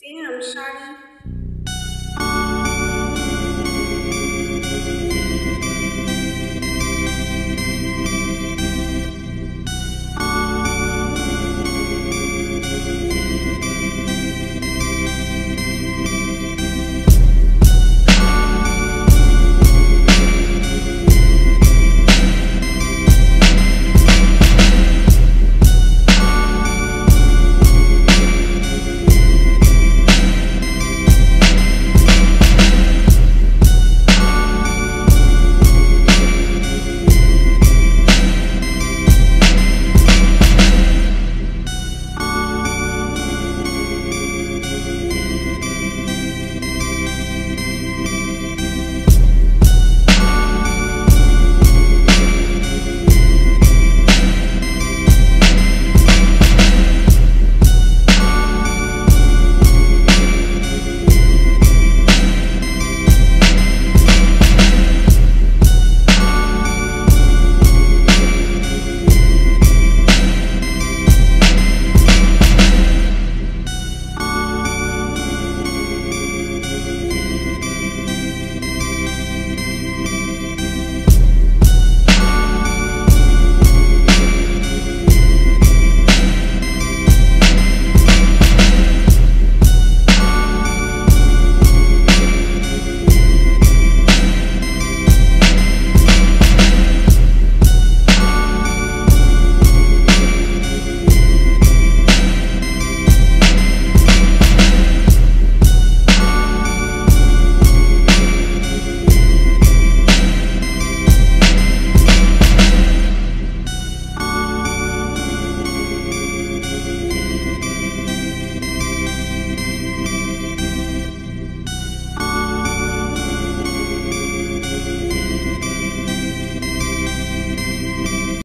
Damn, Shawty.